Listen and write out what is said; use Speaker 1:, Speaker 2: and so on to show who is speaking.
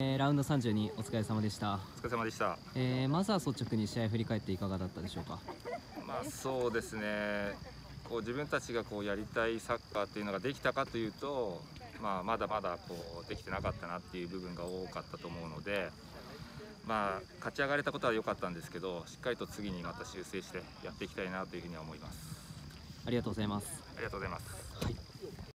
Speaker 1: えーラウンド32お疲れ様でした、
Speaker 2: お疲れ様でした。
Speaker 1: えーまずは率直に試合振り返っていかがだったでしょうか？
Speaker 2: まあそうですね。こう自分たちがこうやりたいサッカーっていうのができたかというと、まあまだまだこうできてなかったなっていう部分が多かったと思うので、まあ勝ち上がれたことは良かったんですけど、しっかりと次にまた修正してやっていきたいなというふうには思います。
Speaker 1: ありがとうございます
Speaker 2: ありがとうございます。
Speaker 1: はい